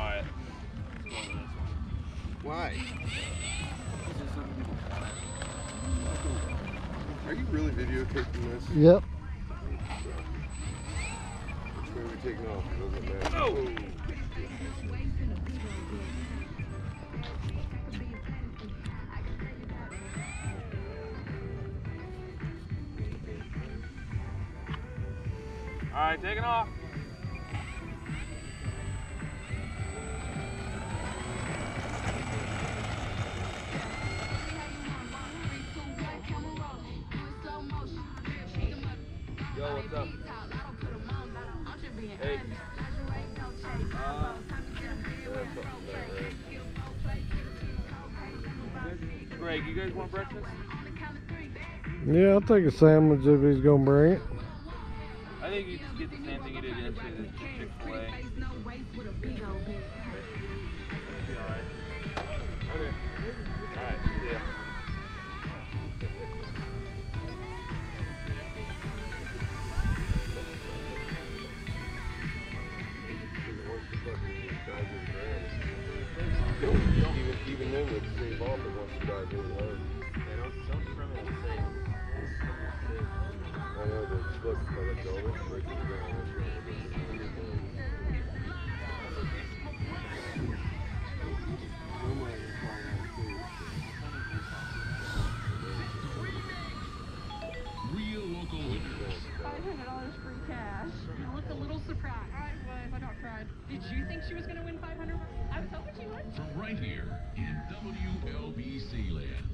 Alright. Why? Are you really videotaping this? Yep. Which way are we taking off? It doesn't matter. Oh! Alright, taking off. Greg, you guys want breakfast? Yeah, I'll take a sandwich if he's gonna bring it. I think you just get the same thing you did yesterday, the Chick-fil-A. Be alright. Okay. Alright, yeah. Even then, would save off it once you drive really hard. I know, but look, if I let go of it, to the ground, that's right. Real Did you think she was gonna win five hundred? I was hoping she would. From right here in WLBC land.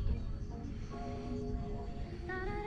Thought I'd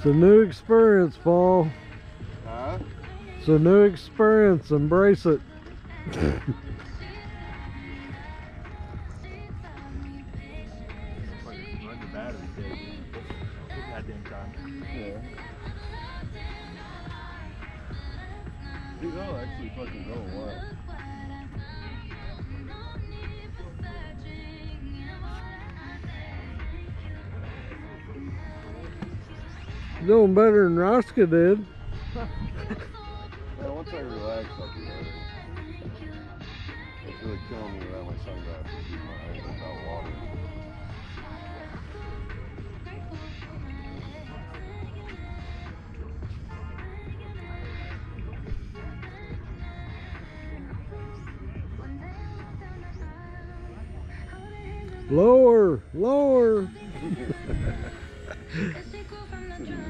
It's a new experience, Paul. Huh? It's a new experience. Embrace it. Fucking run your battery, dude. Good goddamn time. Yeah. Dude, that'll actually fucking go a while. Doing better than Rosca did. Yeah, once I relax, I'll be alright. It's really killing me without my sunglasses. My eyes without water. Lower, lower.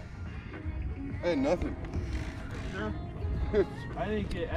I had nothing. I think it.